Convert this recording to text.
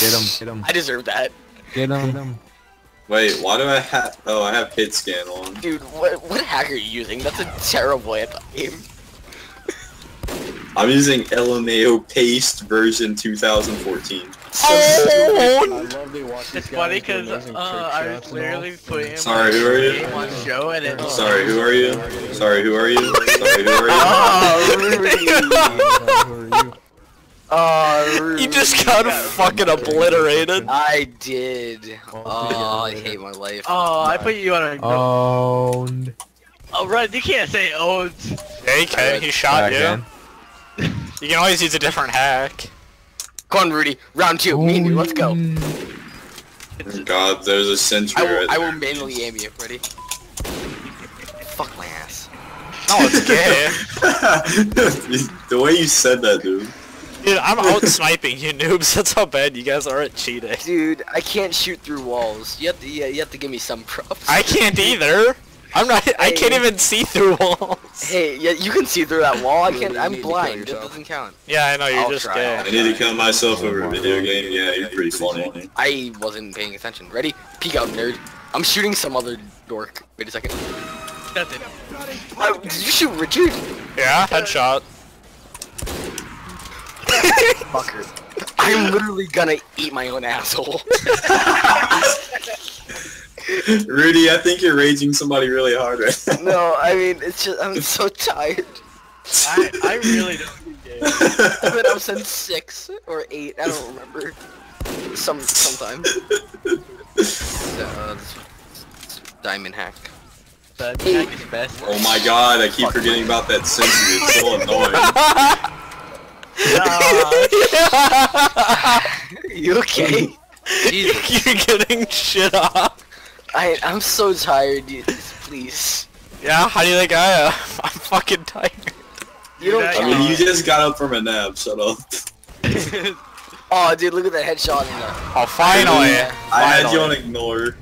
Get him, get him, I deserve that. get him. Wait, why do I have? Oh, I have hit scan on. Dude, what what hack are you using? That's a terrible anti-aim. I'm using LMAO Paste version 2014. Oh! love It's funny because uh, I was literally putting Sorry, who are you? on show and it. Sorry, who are you? Sorry, who are you? Sorry, who are you? Oh, Rudy. Oh, Rudy. You just got fucking obliterated. I did. Oh, I hate my life. Oh, I put you on a. Owned. Oh, Owned. Red, you can't say owned. Yeah, you can. He shot you. Again. You can always use a different hack. Come on, Rudy. Round two. Me and you. Let's go. Oh God, there's a sentry I will. right I will manually aim you. Ready? Fuck my ass. No, it's gay. the way you said that, dude. Dude, I'm out sniping you noobs. That's how bad you guys are at cheating. Dude, I can't shoot through walls. You have to. You have to give me some props. I can't either. I'm not. I can't even see through walls. Hey, yeah, you can see through that wall. I can't. I'm need to kill blind. It doesn't count. Yeah, I know. You're I'll just try. gay. I need to kill myself over a video game. Yeah, you're pretty funny. I wasn't paying attention. Ready? Peek out, nerd. I'm shooting some other dork. Wait a second. That's it. Oh, did you shoot Richard? Yeah, headshot. Fucker. I'm literally gonna eat my own asshole. Rudy, I think you're raging somebody really hard right now. no, I mean, it's just, I'm so tired. I I really don't think gay. I've been up since 6 or 8, I don't remember. Some, sometime. Uh, this- this diamond hack. But hack is best. Oh my god, I keep forgetting about that sentry. It's so annoying. you okay? Jesus. You're getting shit off. I, I'm so tired, dude. Please. Yeah, how do you think I uh, am? I'm fucking tired. You don't I mean, you just got up from a nap. Shut up. Oh, dude, look at that headshot in the... Oh, finally. I had you on Finally. ignore.